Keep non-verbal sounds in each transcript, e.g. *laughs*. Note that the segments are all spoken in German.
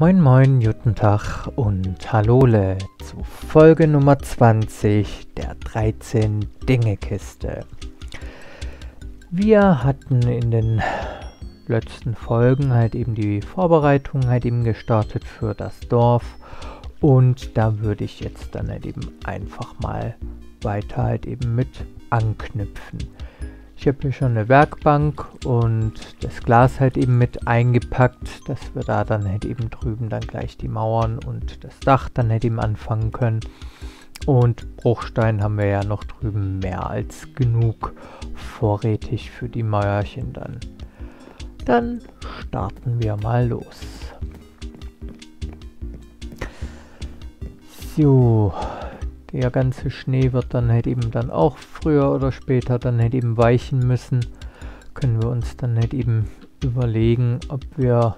Moin Moin, guten Tag und Hallole zu Folge Nummer 20 der 13 Dinge Kiste. Wir hatten in den letzten Folgen halt eben die Vorbereitung halt eben gestartet für das Dorf und da würde ich jetzt dann halt eben einfach mal weiter halt eben mit anknüpfen. Ich habe hier schon eine Werkbank und das Glas halt eben mit eingepackt, dass wir da dann halt eben drüben dann gleich die Mauern und das Dach dann halt eben anfangen können. Und Bruchstein haben wir ja noch drüben mehr als genug vorrätig für die Mäuerchen dann. Dann starten wir mal los. So, der ganze Schnee wird dann halt eben dann auch früher oder später dann halt eben weichen müssen. Können wir uns dann halt eben überlegen, ob wir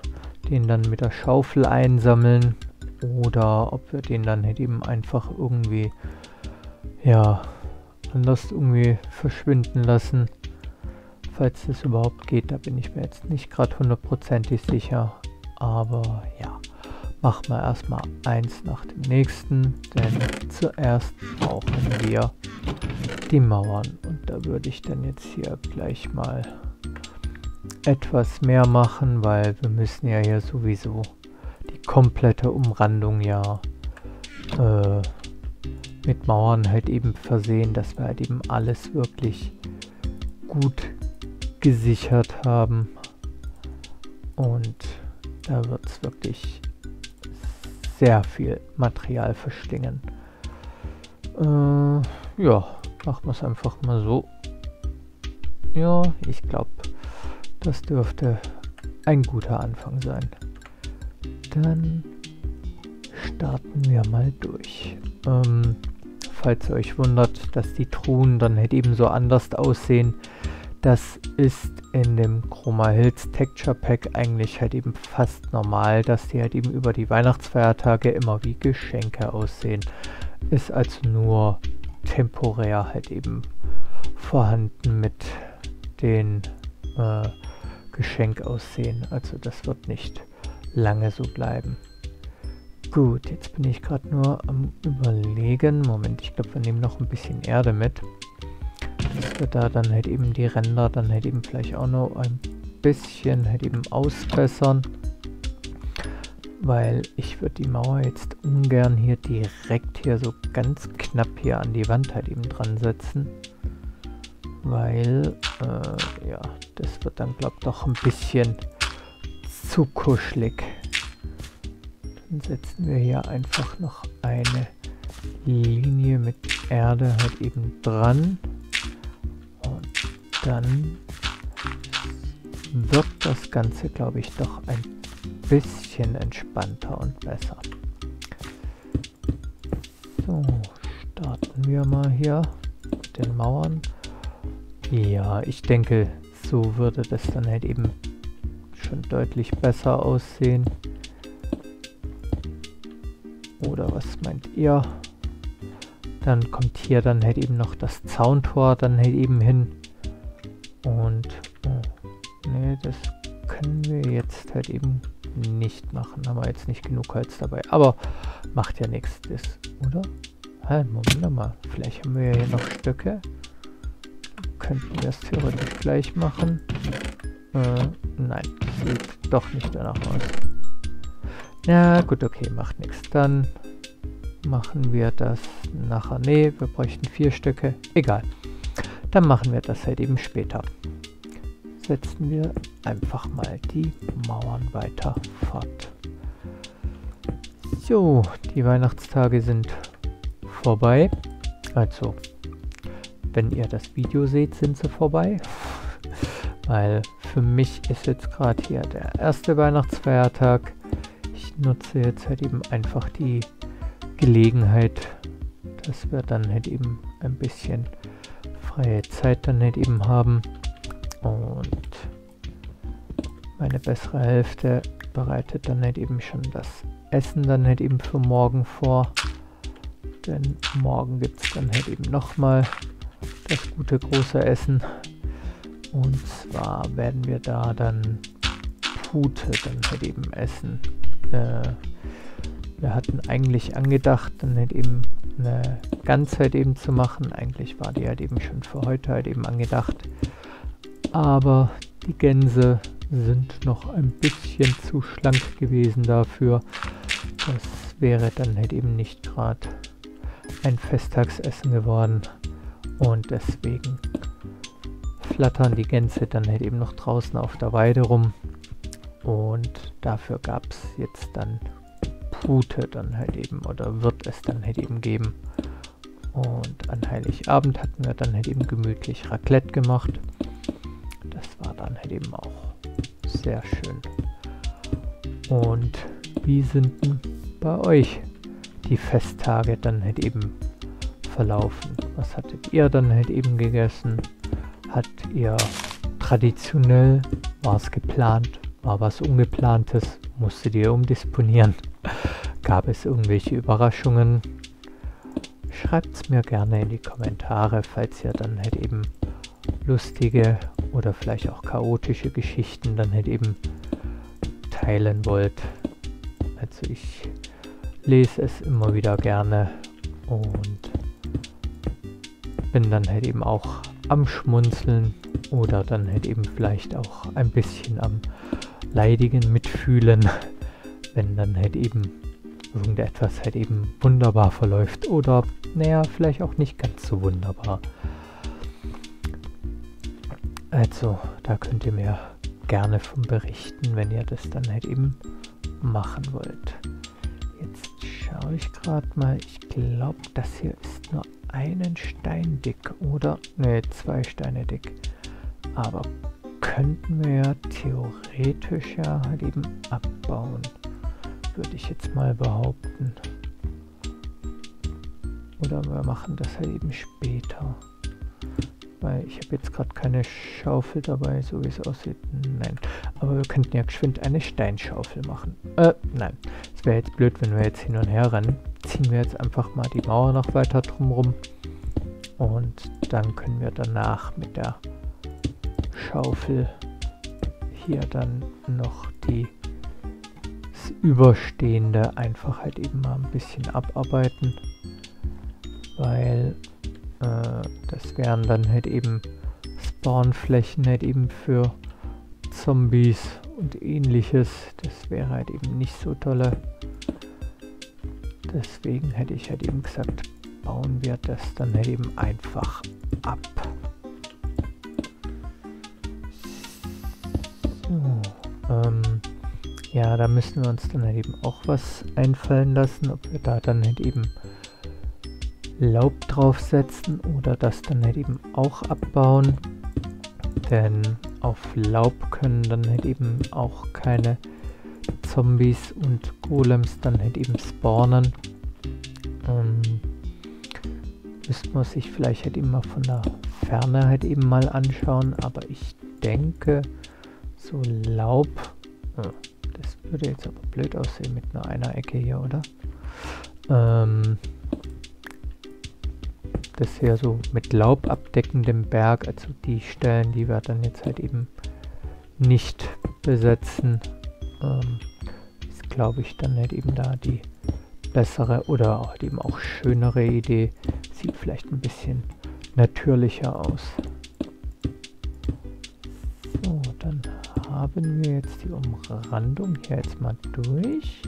den dann mit der Schaufel einsammeln oder ob wir den dann halt eben einfach irgendwie ja anders irgendwie verschwinden lassen. Falls das überhaupt geht, da bin ich mir jetzt nicht gerade hundertprozentig sicher. Aber machen wir erstmal eins nach dem nächsten, denn zuerst brauchen wir die Mauern. Und da würde ich dann jetzt hier gleich mal etwas mehr machen, weil wir müssen ja hier sowieso die komplette Umrandung ja äh, mit Mauern halt eben versehen, dass wir halt eben alles wirklich gut gesichert haben. Und da wird es wirklich sehr viel Material verschlingen. Äh, ja, machen wir es einfach mal so. Ja, ich glaube, das dürfte ein guter Anfang sein. Dann starten wir mal durch. Ähm, falls ihr euch wundert, dass die Truhen dann halt eben so anders aussehen, das ist in dem Chroma Hills Texture Pack eigentlich halt eben fast normal, dass die halt eben über die Weihnachtsfeiertage immer wie Geschenke aussehen. Ist also nur temporär halt eben vorhanden mit den äh, Geschenkaussehen. Also das wird nicht lange so bleiben. Gut, jetzt bin ich gerade nur am überlegen. Moment, ich glaube, wir nehmen noch ein bisschen Erde mit da dann halt eben die Ränder dann halt eben vielleicht auch noch ein bisschen halt eben ausbessern. Weil ich würde die Mauer jetzt ungern hier direkt hier so ganz knapp hier an die Wand halt eben dran setzen. Weil, äh, ja, das wird dann glaube ich doch ein bisschen zu kuschelig. Dann setzen wir hier einfach noch eine Linie mit Erde halt eben dran dann wird das Ganze, glaube ich, doch ein bisschen entspannter und besser. So, starten wir mal hier mit den Mauern. Ja, ich denke, so würde das dann halt eben schon deutlich besser aussehen. Oder was meint ihr? Dann kommt hier dann halt eben noch das Zauntor dann halt eben hin. Jetzt halt eben nicht machen. Haben wir jetzt nicht genug Holz dabei. Aber macht ja nichts, das, oder? Halt, Moment mal. Vielleicht haben wir ja hier noch Stöcke. Könnten wir es theoretisch gleich machen. Äh, nein, sieht doch nicht danach aus. Ja, gut, okay, macht nichts. Dann machen wir das nachher. Nee, wir bräuchten vier Stücke. Egal. Dann machen wir das halt eben später. Setzen wir einfach mal die Mauern weiter fort. So, die Weihnachtstage sind vorbei. Also, wenn ihr das Video seht, sind sie vorbei. *laughs* Weil für mich ist jetzt gerade hier der erste Weihnachtsfeiertag. Ich nutze jetzt halt eben einfach die Gelegenheit, dass wir dann halt eben ein bisschen freie Zeit dann nicht eben haben und meine bessere Hälfte bereitet dann nicht eben schon das Essen dann nicht eben für morgen vor. Denn morgen gibt es dann halt eben nochmal das gute große Essen. Und zwar werden wir da dann Pute dann halt eben essen. äh, wir hatten eigentlich angedacht, dann halt eben eine Ganzheit eben zu machen. Eigentlich war die halt eben schon für heute halt eben angedacht. Aber die Gänse sind noch ein bisschen zu schlank gewesen dafür. Das wäre dann halt eben nicht gerade ein Festtagsessen geworden. Und deswegen flattern die Gänse dann halt eben noch draußen auf der Weide rum. Und dafür gab es jetzt dann Pute dann halt eben oder wird es dann halt eben geben. Und an Heiligabend hatten wir dann halt eben gemütlich Raclette gemacht. Das war dann halt eben auch sehr schön. Und wie sind denn bei euch die Festtage dann halt eben verlaufen? Was hattet ihr dann halt eben gegessen? Hat ihr traditionell, war es geplant, war was ungeplantes, musstet ihr umdisponieren? *laughs* Gab es irgendwelche Überraschungen? Schreibt es mir gerne in die Kommentare, falls ihr dann halt eben lustige oder vielleicht auch chaotische Geschichten dann halt eben teilen wollt. Also ich lese es immer wieder gerne und bin dann halt eben auch am Schmunzeln oder dann halt eben vielleicht auch ein bisschen am leidigen Mitfühlen, *laughs* wenn dann halt eben irgendetwas halt eben wunderbar verläuft oder naja, vielleicht auch nicht ganz so wunderbar. Also, da könnt ihr mir gerne von berichten, wenn ihr das dann halt eben machen wollt. Jetzt schaue ich gerade mal. Ich glaube, das hier ist nur einen Stein dick, oder? Ne, zwei Steine dick. Aber könnten wir ja theoretisch ja halt eben abbauen. Würde ich jetzt mal behaupten. Oder wir machen das halt eben später. Weil ich habe jetzt gerade keine Schaufel dabei, so wie es aussieht. Nein. Aber wir könnten ja geschwind eine Steinschaufel machen. Äh, nein. Es wäre jetzt blöd, wenn wir jetzt hin und her rennen. Ziehen wir jetzt einfach mal die Mauer noch weiter drumrum. Und dann können wir danach mit der Schaufel hier dann noch die das Überstehende einfach halt eben mal ein bisschen abarbeiten. Weil äh, das wären dann halt eben Spawnflächen halt eben für Zombies und ähnliches. Das wäre halt eben nicht so tolle. Deswegen hätte ich halt eben gesagt, bauen wir das dann halt eben einfach ab. Ähm, ja, da müssen wir uns dann halt eben auch was einfallen lassen, ob wir da dann halt eben Laub draufsetzen oder das dann halt eben auch abbauen. Denn auf Laub können dann halt eben auch keine Zombies und Golems dann halt eben spawnen. Ähm, müsste man sich vielleicht halt immer von der Ferne halt eben mal anschauen, aber ich denke, so Laub, oh, das würde jetzt aber blöd aussehen mit nur einer Ecke hier, oder? Ähm, das hier so mit Laub abdeckendem Berg, also die Stellen, die wir dann jetzt halt eben nicht besetzen, ähm, ist glaube ich dann halt eben da die bessere oder halt eben auch schönere Idee. Sieht vielleicht ein bisschen natürlicher aus. So, dann haben wir jetzt die Umrandung hier jetzt mal durch.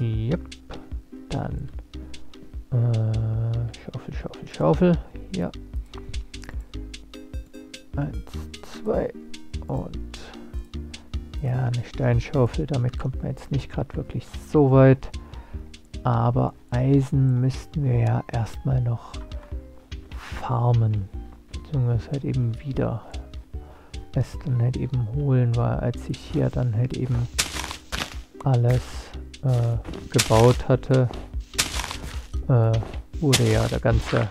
Yep. Dann äh, Schaufel, Schaufel, Schaufel. Ja. Eins, zwei und ja, eine Steinschaufel. Damit kommt man jetzt nicht gerade wirklich so weit. Aber Eisen müssten wir ja erstmal noch farmen. Beziehungsweise halt eben wieder es dann halt eben holen, weil als ich hier dann halt eben alles äh, gebaut hatte, äh, wurde ja der ganze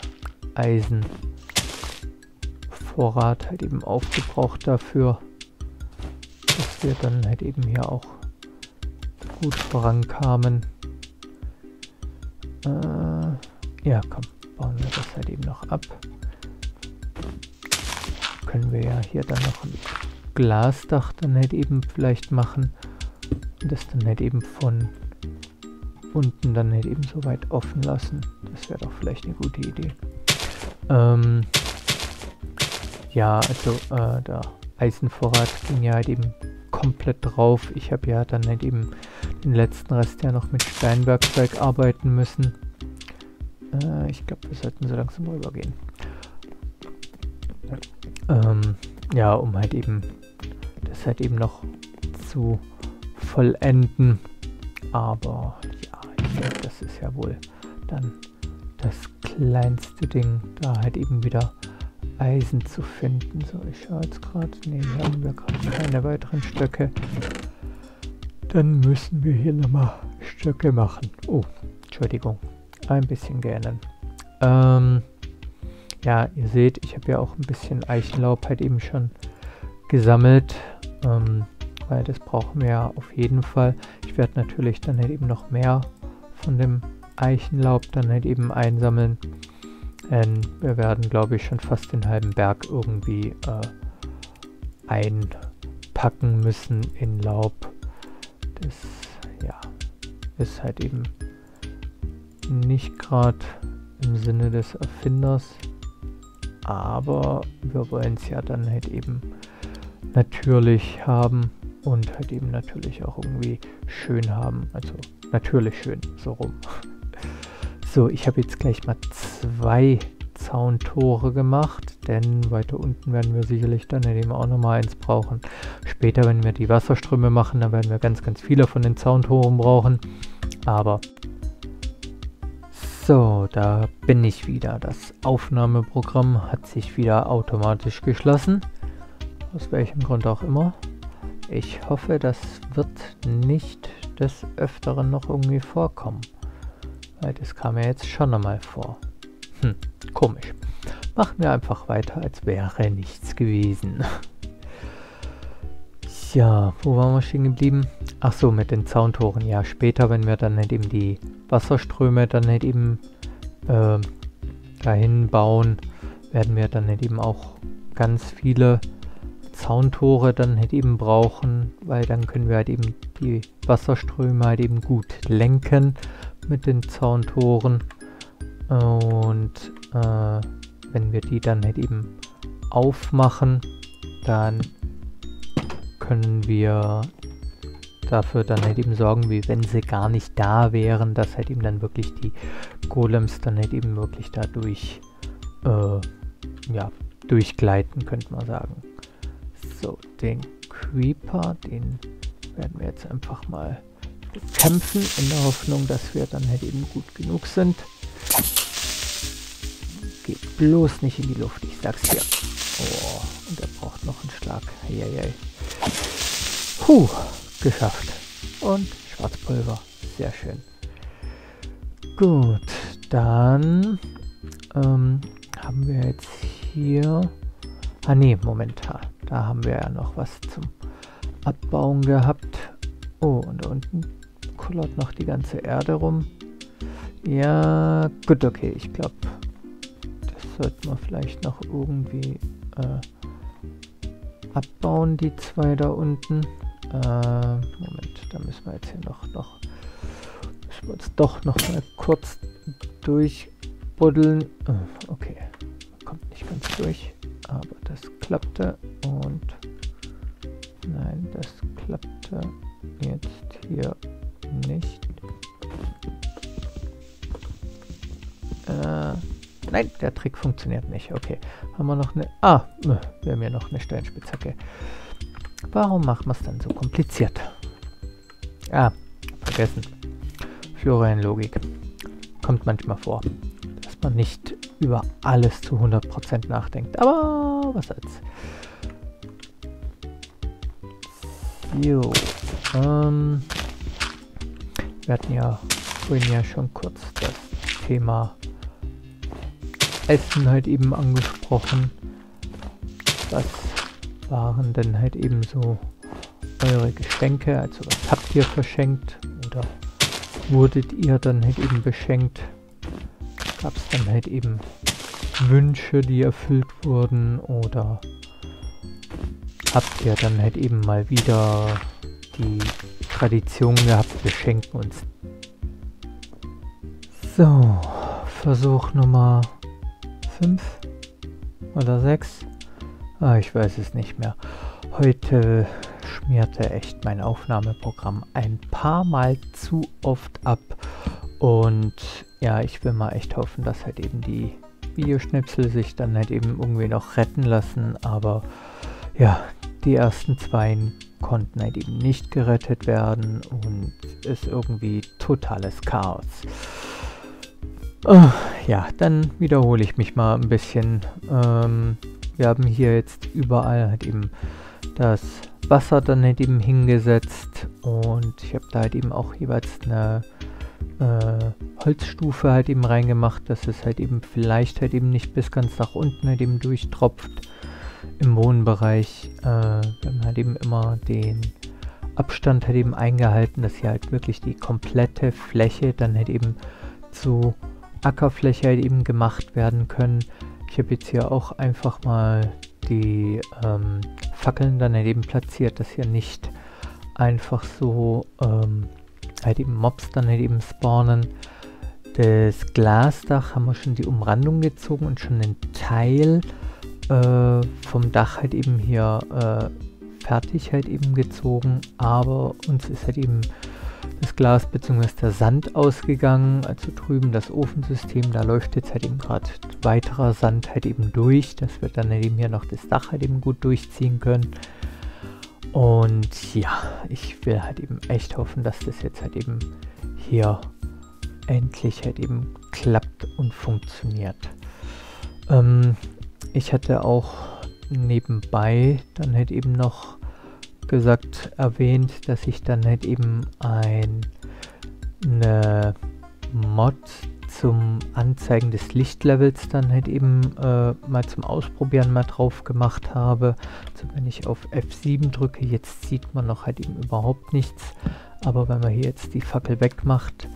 Eisenvorrat halt eben aufgebraucht dafür, dass wir dann halt eben hier auch gut vorankamen. Äh, ja, komm, bauen wir das halt eben noch ab. Können wir ja hier dann noch ein Glasdach dann halt eben vielleicht machen. Und das dann halt eben von unten dann halt eben so weit offen lassen. Das wäre doch vielleicht eine gute Idee. Ähm, ja, also äh, der Eisenvorrat ging ja halt eben komplett drauf. Ich habe ja dann halt eben den letzten Rest ja noch mit Steinwerkzeug arbeiten müssen. Äh, ich glaube, wir sollten so langsam rübergehen. Ähm, ja, um halt eben das halt eben noch zu vollenden. Aber denke, das ist ja wohl dann das kleinste Ding, da halt eben wieder Eisen zu finden. So, ich schaue jetzt gerade. Ne, hier haben wir gerade keine weiteren Stöcke. Dann müssen wir hier nochmal Stöcke machen. Oh, Entschuldigung. Ein bisschen gähnen. Ähm, ja, ihr seht, ich habe ja auch ein bisschen Eichenlaub halt eben schon gesammelt. Ähm, weil das brauchen wir ja auf jeden Fall. Ich werde natürlich dann halt eben noch mehr von dem Eichenlaub dann halt eben einsammeln. Denn wir werden, glaube ich, schon fast den halben Berg irgendwie äh, einpacken müssen in Laub. Das, ja, ist halt eben nicht gerade im Sinne des Erfinders. Aber wir wollen es ja dann halt eben natürlich haben und halt eben natürlich auch irgendwie schön haben. Also natürlich schön, so rum. *laughs* So, ich habe jetzt gleich mal zwei Zauntore gemacht, denn weiter unten werden wir sicherlich dann eben auch nochmal eins brauchen. Später, wenn wir die Wasserströme machen, dann werden wir ganz, ganz viele von den Zauntoren brauchen. Aber so, da bin ich wieder. Das Aufnahmeprogramm hat sich wieder automatisch geschlossen. Aus welchem Grund auch immer. Ich hoffe, das wird nicht des Öfteren noch irgendwie vorkommen. Weil das kam mir jetzt schon einmal vor. Hm, komisch. Machen wir einfach weiter, als wäre nichts gewesen. Ja, wo waren wir stehen geblieben? Ach so, mit den Zauntoren. Ja, später, wenn wir dann nicht eben die Wasserströme dann nicht eben äh, dahin bauen, werden wir dann nicht eben auch ganz viele Zauntore dann halt eben brauchen, weil dann können wir halt eben die Wasserströme halt eben gut lenken mit den Zauntoren. Und äh, wenn wir die dann halt eben aufmachen, dann können wir dafür dann halt eben sorgen, wie wenn sie gar nicht da wären, dass halt eben dann wirklich die Golems dann halt eben wirklich dadurch äh, ja, durchgleiten, könnte man sagen. So, den Creeper, den werden wir jetzt einfach mal kämpfen, in der Hoffnung, dass wir dann halt eben gut genug sind. Geht bloß nicht in die Luft, ich sag's dir. Oh, und er braucht noch einen Schlag. Eieiei. Puh, geschafft. Und Schwarzpulver, sehr schön. Gut, dann ähm, haben wir jetzt hier... Ah ne, Moment, da haben wir ja noch was zum Abbauen gehabt. Oh, und da unten kullert noch die ganze Erde rum. Ja, gut, okay. Ich glaube, das sollten wir vielleicht noch irgendwie äh, abbauen, die zwei da unten. Äh, Moment, da müssen wir jetzt hier noch, noch müssen wir uns doch noch mal kurz durchbuddeln. Äh, okay, kommt nicht ganz durch, aber das klappte und nein, das klappte jetzt hier nicht. Äh, nein, der Trick funktioniert nicht. Okay, haben wir noch eine... Ah, wir haben ja noch eine Steinspitzhacke. Warum machen wir es dann so kompliziert? Ah, vergessen. Florian-Logik. Kommt manchmal vor, man nicht über alles zu 100% nachdenkt. Aber was soll's. Jo. Ähm, wir hatten ja vorhin ja schon kurz das Thema Essen halt eben angesprochen. Was waren denn halt eben so eure Geschenke? Also was habt ihr verschenkt? Oder wurdet ihr dann halt eben beschenkt? Gab es dann halt eben Wünsche, die erfüllt wurden? Oder habt ihr dann halt eben mal wieder die Tradition gehabt, wir schenken uns. So, Versuch Nummer 5 oder 6. Ah, ich weiß es nicht mehr. Heute schmierte echt mein Aufnahmeprogramm ein paar Mal zu oft ab. Und ja, ich will mal echt hoffen, dass halt eben die Videoschnipsel sich dann halt eben irgendwie noch retten lassen. Aber ja, die ersten zwei konnten halt eben nicht gerettet werden und ist irgendwie totales Chaos. Oh, ja, dann wiederhole ich mich mal ein bisschen. Ähm, wir haben hier jetzt überall halt eben das Wasser dann halt eben hingesetzt und ich habe da halt eben auch jeweils eine äh, Holzstufe halt eben reingemacht, dass es halt eben vielleicht halt eben nicht bis ganz nach unten halt eben durchtropft im Wohnbereich. Äh, wir halt eben immer den Abstand halt eben eingehalten, dass hier halt wirklich die komplette Fläche dann halt eben zu Ackerfläche halt eben gemacht werden können. Ich habe jetzt hier auch einfach mal die ähm, Fackeln dann halt eben platziert, dass hier nicht einfach so ähm, halt eben Mobs dann halt eben spawnen. Das Glasdach haben wir schon die Umrandung gezogen und schon einen Teil äh, vom Dach halt eben hier äh, fertig halt eben gezogen, aber uns ist halt eben das Glas bzw. der Sand ausgegangen, also drüben das Ofensystem, da läuft jetzt halt eben gerade weiterer Sand halt eben durch, dass wir dann halt eben hier noch das Dach halt eben gut durchziehen können. Und ja, ich will halt eben echt hoffen, dass das jetzt halt eben hier endlich halt eben klappt und funktioniert. Ähm, ich hatte auch nebenbei dann halt eben noch gesagt, erwähnt, dass ich dann halt eben ein, eine Mod zum Anzeigen des Lichtlevels dann halt eben äh, mal zum Ausprobieren mal drauf gemacht habe. Also wenn ich auf F7 drücke, jetzt sieht man noch halt eben überhaupt nichts. Aber wenn man hier jetzt die Fackel wegmacht,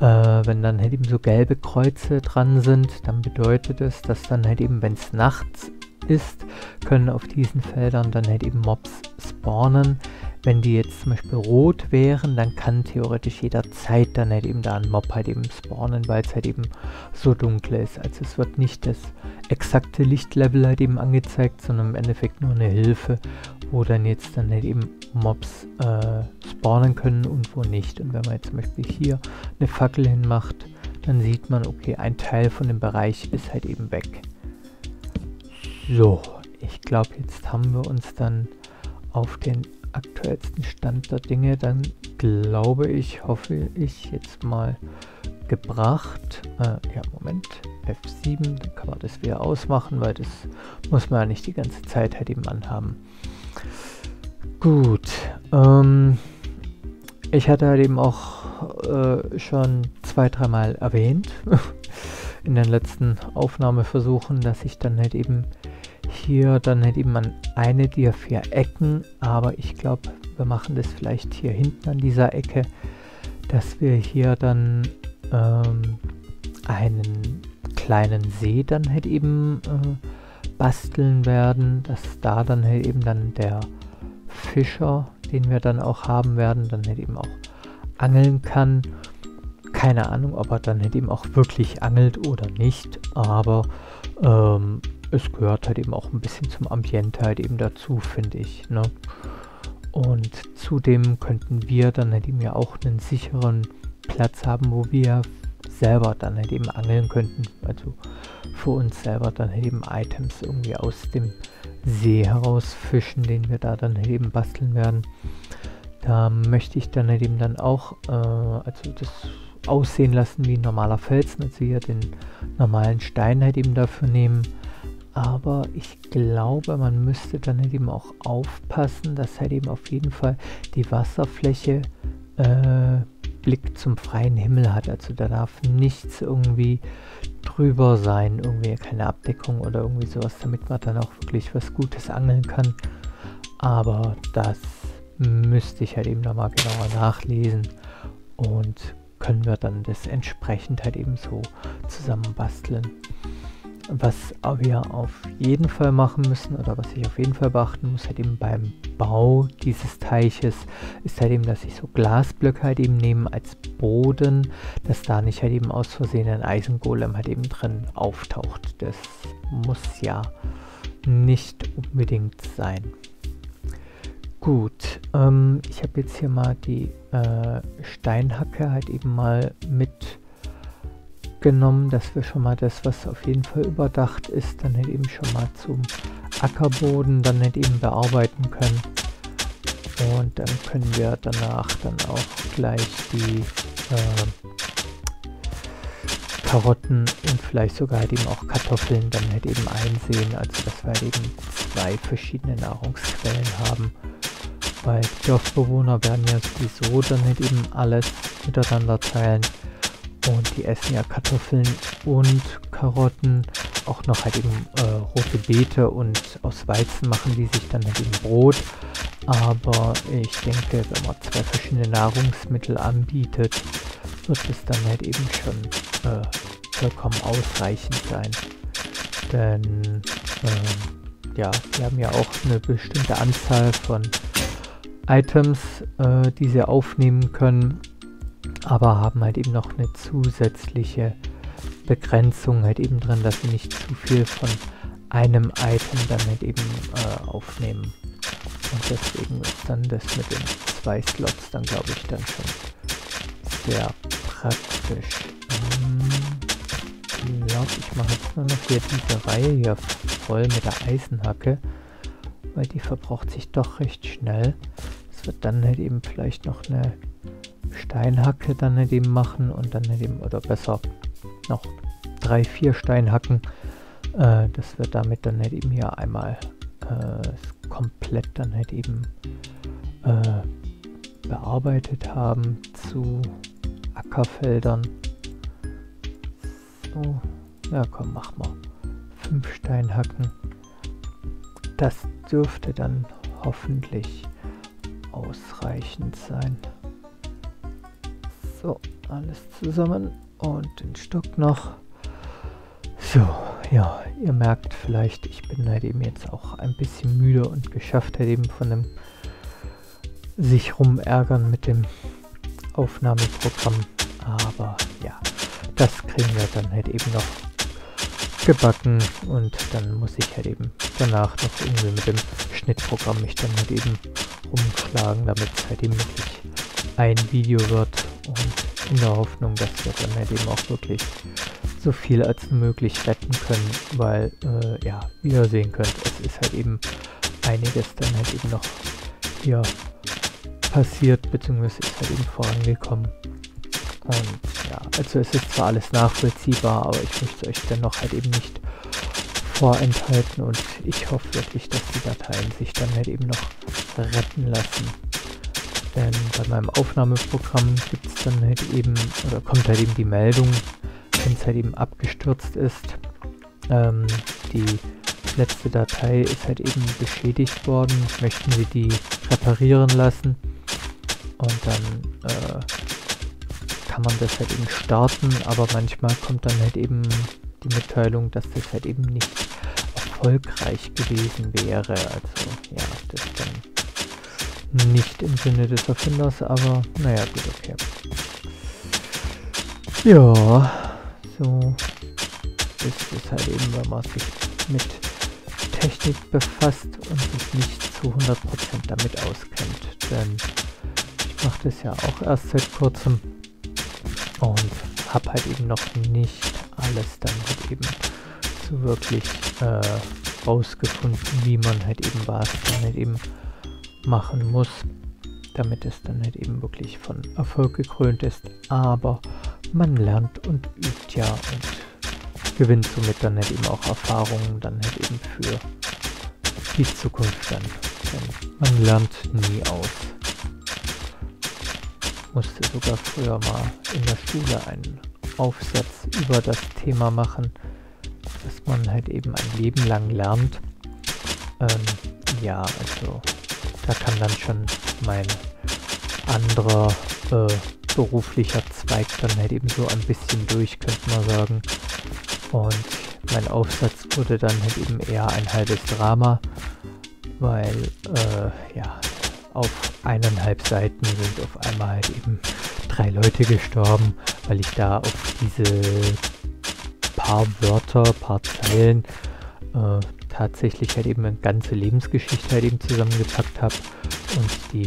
äh, wenn dann halt eben so gelbe Kreuze dran sind, dann bedeutet es, dass dann halt eben, wenn es nachts ist, können auf diesen Feldern dann halt eben Mobs spawnen. Wenn die jetzt zum Beispiel rot wären, dann kann theoretisch jederzeit dann halt eben da ein Mob halt eben spawnen, weil es halt eben so dunkel ist. Also es wird nicht das exakte Lichtlevel halt eben angezeigt, sondern im Endeffekt nur eine Hilfe, wo dann jetzt dann halt eben Mobs äh, spawnen können und wo nicht. Und wenn man jetzt zum Beispiel hier eine Fackel hinmacht, dann sieht man, okay, ein Teil von dem Bereich ist halt eben weg. So, ich glaube, jetzt haben wir uns dann auf den aktuellsten Stand der Dinge dann, glaube ich, hoffe ich, jetzt mal gebracht. Äh, ja, Moment, F7, dann kann man das wieder ausmachen, weil das muss man ja nicht die ganze Zeit halt eben anhaben. Gut, ähm, ich hatte halt eben auch äh, schon zwei, dreimal erwähnt *laughs* in den letzten Aufnahmeversuchen, dass ich dann halt eben hier dann halt eben an eine der vier Ecken, aber ich glaube, wir machen das vielleicht hier hinten an dieser Ecke, dass wir hier dann ähm, einen kleinen See dann halt eben äh, basteln werden, dass da dann halt eben dann der Fischer, den wir dann auch haben werden, dann halt eben auch angeln kann. Keine Ahnung, ob er dann halt eben auch wirklich angelt oder nicht, aber ähm, es gehört halt eben auch ein bisschen zum Ambiente halt eben dazu, finde ich. Ne? Und zudem könnten wir dann halt eben ja auch einen sicheren Platz haben, wo wir selber dann halt eben angeln könnten. Also für uns selber dann halt eben Items irgendwie aus dem See herausfischen, den wir da dann halt eben basteln werden. Da möchte ich dann halt eben dann auch, äh, also das aussehen lassen wie ein normaler Felsen, also hier den normalen Stein halt eben dafür nehmen aber ich glaube, man müsste dann halt eben auch aufpassen, dass halt eben auf jeden Fall die Wasserfläche äh, Blick zum freien Himmel hat. Also da darf nichts irgendwie drüber sein, irgendwie keine Abdeckung oder irgendwie sowas, damit man dann auch wirklich was Gutes angeln kann. Aber das müsste ich halt eben nochmal genauer nachlesen und können wir dann das entsprechend halt eben so zusammen basteln. Was wir auf jeden Fall machen müssen oder was ich auf jeden Fall beachten muss, halt eben beim Bau dieses Teiches, ist halt eben, dass ich so Glasblöcke halt eben nehme als Boden, dass da nicht halt eben aus Versehen ein Eisengolem halt eben drin auftaucht. Das muss ja nicht unbedingt sein. Gut, ähm, ich habe jetzt hier mal die äh, Steinhacke halt eben mal mit genommen, dass wir schon mal das, was auf jeden Fall überdacht ist, dann halt eben schon mal zum Ackerboden dann halt eben bearbeiten können. Und dann können wir danach dann auch gleich die äh, Karotten und vielleicht sogar halt eben auch Kartoffeln dann halt eben einsehen, also dass wir halt eben zwei verschiedene Nahrungsquellen haben. Weil Dorfbewohner werden ja sowieso dann halt eben alles miteinander teilen. Und die essen ja Kartoffeln und Karotten, auch noch halt eben äh, rote Beete und aus Weizen machen die sich dann halt eben Brot. Aber ich denke, wenn man zwei verschiedene Nahrungsmittel anbietet, wird es dann halt eben schon äh, vollkommen ausreichend sein. Denn äh, ja, wir haben ja auch eine bestimmte Anzahl von Items, äh, die sie aufnehmen können aber haben halt eben noch eine zusätzliche Begrenzung halt eben drin, dass sie nicht zu viel von einem Item dann halt eben äh, aufnehmen. Und deswegen ist dann das mit den zwei Slots dann glaube ich dann schon sehr praktisch. Ich glaube, ich mache jetzt nur noch hier diese Reihe hier voll mit der Eisenhacke, weil die verbraucht sich doch recht schnell. Es wird dann halt eben vielleicht noch eine Steinhacke dann nicht eben machen und dann nicht eben, oder besser noch drei, vier Steinhacken, äh, dass wir damit dann nicht eben hier einmal äh, komplett dann halt eben äh, bearbeitet haben zu Ackerfeldern. So, ja komm, mach mal. Fünf Steinhacken. Das dürfte dann hoffentlich ausreichend sein. So, alles zusammen und den Stock noch. So, ja, ihr merkt vielleicht, ich bin halt eben jetzt auch ein bisschen müde und geschafft halt eben von dem sich rumärgern mit dem Aufnahmeprogramm. Aber ja, das kriegen wir dann halt eben noch gebacken und dann muss ich halt eben danach noch irgendwie mit dem Schnittprogramm mich dann halt eben umschlagen, damit es halt eben wirklich ein Video wird und in der Hoffnung, dass wir dann halt eben auch wirklich so viel als möglich retten können, weil, äh, ja, wie ihr sehen könnt, es ist halt eben einiges dann halt eben noch hier passiert, beziehungsweise ist halt eben vorangekommen. Und ja, also es ist zwar alles nachvollziehbar, aber ich möchte euch dennoch halt eben nicht vorenthalten und ich hoffe wirklich, dass die Dateien sich dann halt eben noch retten lassen. Denn bei meinem Aufnahmeprogramm gibt es dann halt eben, oder kommt halt eben die Meldung, wenn es halt eben abgestürzt ist. Ähm, die letzte Datei ist halt eben beschädigt worden. Möchten Sie die reparieren lassen? Und dann äh, kann man das halt eben starten, aber manchmal kommt dann halt eben die Mitteilung, dass das halt eben nicht erfolgreich gewesen wäre. Also ja, das dann nicht im Sinne des Erfinders, aber naja, gut, okay. Ja, so ist es halt eben, wenn man sich mit Technik befasst und sich nicht zu 100% damit auskennt. Denn ich mache das ja auch erst seit kurzem und habe halt eben noch nicht alles dann halt eben so wirklich äh, rausgefunden, wie man halt eben was dann halt eben machen muss, damit es dann halt eben wirklich von Erfolg gekrönt ist. Aber man lernt und übt ja und gewinnt somit dann halt eben auch Erfahrungen dann halt eben für die Zukunft dann. Denn man lernt nie aus. Musste sogar früher mal in der Schule einen Aufsatz über das Thema machen, dass man halt eben ein Leben lang lernt. Ähm, ja, also da kann dann schon mein anderer äh, beruflicher Zweig dann halt eben so ein bisschen durch, könnte man sagen. Und mein Aufsatz wurde dann halt eben eher ein halbes Drama, weil äh, ja, auf eineinhalb Seiten sind auf einmal halt eben drei Leute gestorben, weil ich da auf diese paar Wörter, paar Zeilen äh, tatsächlich halt eben eine ganze Lebensgeschichte halt eben zusammengepackt habe und die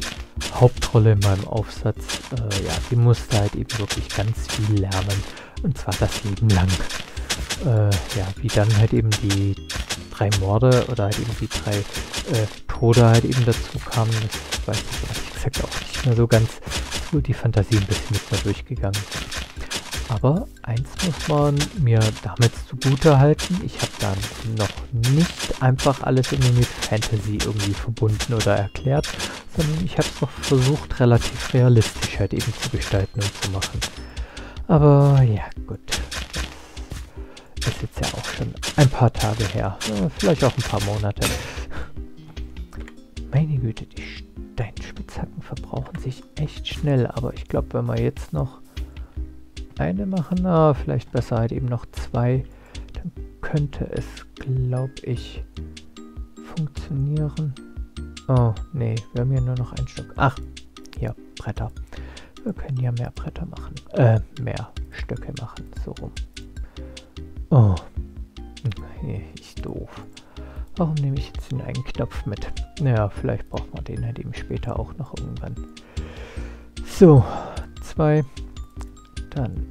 Hauptrolle in meinem Aufsatz, äh, ja, die musste halt eben wirklich ganz viel lernen und zwar das Leben lang. Äh, ja, wie dann halt eben die drei Morde oder halt eben die drei äh, Tode halt eben dazu kamen, das weiß ich ehrlich gesagt auch nicht mehr so ganz. So die Fantasie ein bisschen mit mir durchgegangen. Aber eins muss man mir damit zugute halten, ich habe dann noch nicht einfach alles irgendwie mit Fantasy irgendwie verbunden oder erklärt, sondern ich habe es noch versucht, relativ realistisch halt eben zu gestalten und zu machen. Aber ja, gut. Das ist jetzt ja auch schon ein paar Tage her. Vielleicht auch ein paar Monate. Meine Güte, die Steinspitzhacken verbrauchen sich echt schnell. Aber ich glaube, wenn wir jetzt noch eine machen, na, vielleicht besser halt eben noch zwei, dann könnte es, glaube ich, funktionieren. Oh, nee, wir haben hier nur noch ein Stück. Ach, hier, Bretter. Wir können ja mehr Bretter machen. Äh, mehr Stöcke machen, so rum. Oh, ich doof. Warum nehme ich jetzt den einen Knopf mit? Naja, vielleicht braucht man den halt eben später auch noch irgendwann. So, zwei. Dann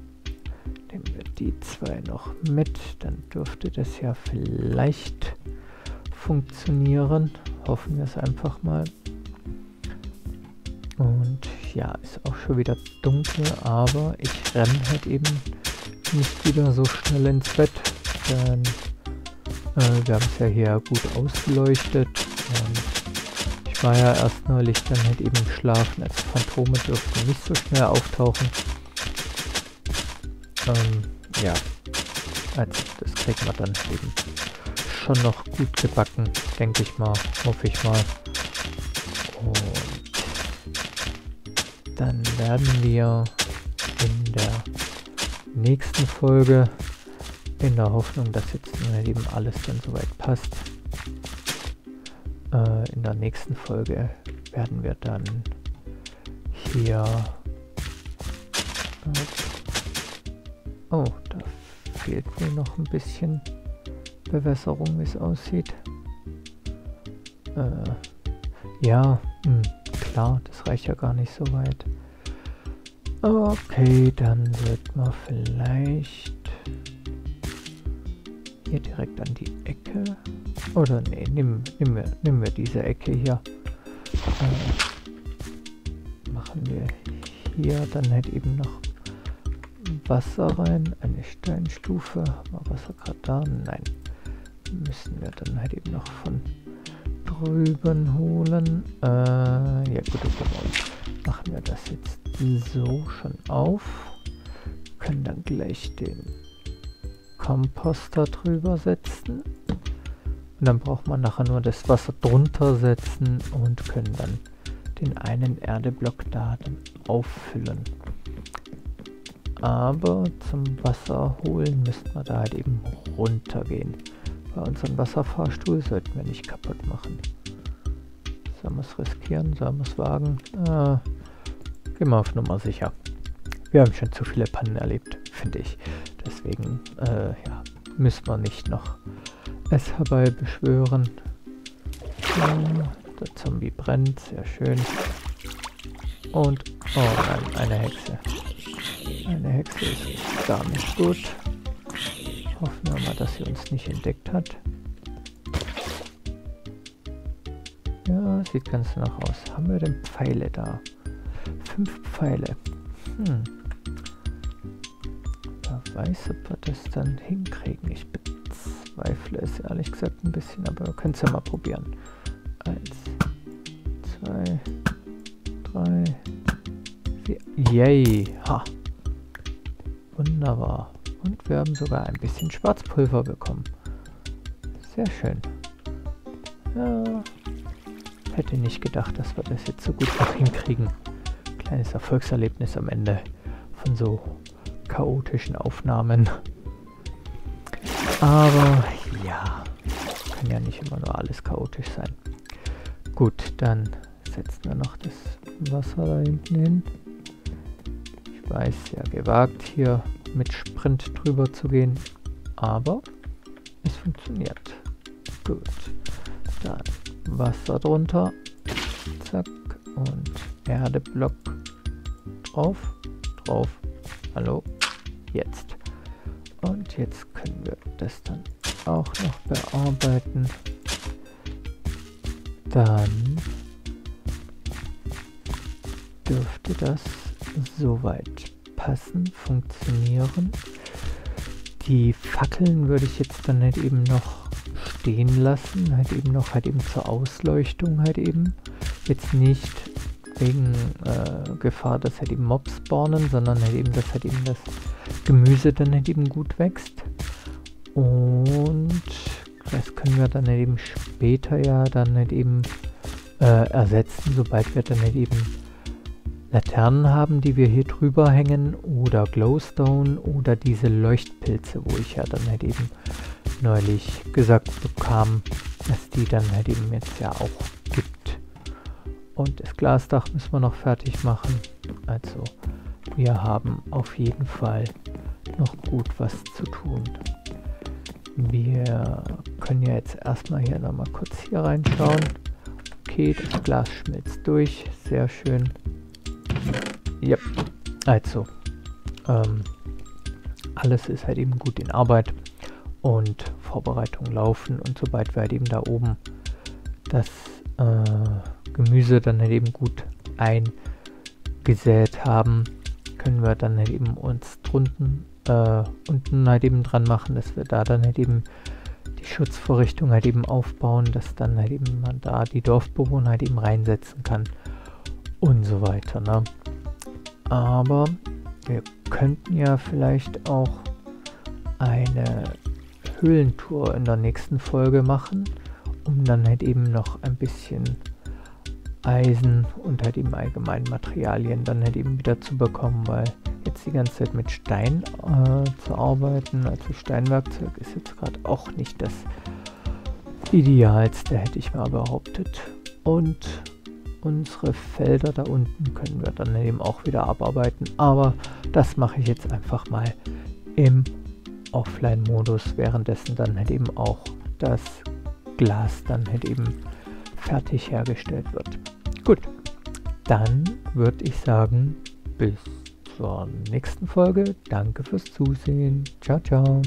nehmen wir die zwei noch mit. Dann dürfte das ja vielleicht funktionieren. Hoffen wir es einfach mal. Und ja, ist auch schon wieder dunkel, aber ich renne halt eben nicht wieder so schnell ins Bett, denn äh, wir haben es ja hier gut ausgeleuchtet und ich war ja erst neulich dann halt eben schlafen, also Phantome dürften nicht so schnell auftauchen. Ähm, ja, also das kriegt man dann eben schon noch gut gebacken, denke ich mal, hoffe ich mal. Und dann werden wir in der nächsten Folge in der Hoffnung, dass jetzt eben alles dann soweit passt. Äh, in der nächsten Folge werden wir dann hier Oh, da fehlt wohl noch ein bisschen Bewässerung, wie es aussieht. Äh, ja, mh, hm, klar, das reicht ja gar nicht so weit. Okay, dann wird man vielleicht hier direkt an die Ecke. Oder nee, nehmen, nehmen, wir, nehmen wir diese Ecke hier. Äh, machen wir hier dann halt eben noch Wasser rein, eine Steinstufe. Wir Wasser gerade da? Nein. Müssen wir dann halt eben noch von drüben holen. Äh, ja gut, okay, machen wir das jetzt so schon auf. Können dann gleich den Komposter drüber setzen. Und dann braucht man nachher nur das Wasser drunter setzen und können dann den einen Erdeblock da dann auffüllen. Aber zum Wasser holen müssten wir da halt eben runtergehen. Bei unserem Wasserfahrstuhl sollten wir nicht kaputt machen. Sollen wir es riskieren? Sollen wir es wagen? Äh, gehen wir auf Nummer sicher. Wir haben schon zu viele Pannen erlebt, finde ich. Deswegen, äh, ja, müssen wir nicht noch es herbei beschwören. Äh, der Zombie brennt, sehr schön. Und, oh nein, eine Hexe. Eine Hexe ist gar nicht gut. Hoffen wir mal, dass sie uns nicht entdeckt hat. Ja, sieht ganz danach aus. Haben wir denn Pfeile da? Fünf Pfeile. Hm. Wer weiß, ob wir das dann hinkriegen. Ich bezweifle es ehrlich gesagt ein bisschen, aber wir können es ja mal probieren. Eins, zwei, drei, vier. Yay! Ha! Wunderbar. Und wir haben sogar ein bisschen Schwarzpulver bekommen. Sehr schön. Ja, hätte nicht gedacht, dass wir das jetzt so gut noch hinkriegen. Kleines Erfolgserlebnis am Ende von so chaotischen Aufnahmen. Aber ja, kann ja nicht immer nur alles chaotisch sein. Gut, dann setzen wir noch das Wasser da hinten hin. Ich weiß, ja gewagt hier mit Sprint drüber zu gehen, aber es funktioniert. Gut, dann Wasser drunter, zack, und Erdeblock drauf, drauf, hallo, jetzt. Und jetzt können wir das dann auch noch bearbeiten. Dann dürfte das soweit passen, funktionieren. Die Fackeln würde ich jetzt dann halt eben noch stehen lassen, halt eben noch halt eben zur Ausleuchtung halt eben. Jetzt nicht wegen äh, Gefahr, dass halt eben Mobs spawnen, sondern halt eben, dass halt eben das Gemüse dann halt eben gut wächst. Und das können wir dann halt eben später ja dann halt eben äh, ersetzen, sobald wir dann halt eben Laternen haben, die wir hier drüber hängen oder Glowstone oder diese Leuchtpilze, wo ich ja dann halt eben neulich gesagt bekam, dass die dann halt eben jetzt ja auch gibt. Und das Glasdach müssen wir noch fertig machen. Also wir haben auf jeden Fall noch gut was zu tun. Wir können ja jetzt erstmal hier nochmal kurz hier reinschauen. Okay, das Glas schmilzt durch. Sehr schön. Ja, also, ähm, alles ist halt eben gut in Arbeit und Vorbereitungen laufen und sobald wir halt eben da oben das äh, Gemüse dann halt eben gut eingesät haben, können wir dann halt eben uns drunten äh, unten halt eben dran machen, dass wir da dann halt eben die Schutzvorrichtung halt eben aufbauen, dass dann halt eben man da die Dorfbewohner halt eben reinsetzen kann und so weiter. Ne? Aber wir könnten ja vielleicht auch eine Höhlentour in der nächsten Folge machen, um dann halt eben noch ein bisschen Eisen und halt eben allgemein Materialien dann halt eben wieder zu bekommen, weil jetzt die ganze Zeit mit Stein äh, zu arbeiten, also Steinwerkzeug ist jetzt gerade auch nicht das Idealste, hätte ich mal behauptet. Und unsere Felder da unten können wir dann eben auch wieder abarbeiten, aber das mache ich jetzt einfach mal im Offline-Modus, währenddessen dann halt eben auch das Glas dann halt eben fertig hergestellt wird. Gut, dann würde ich sagen, bis zur nächsten Folge. Danke fürs Zusehen. Ciao, ciao.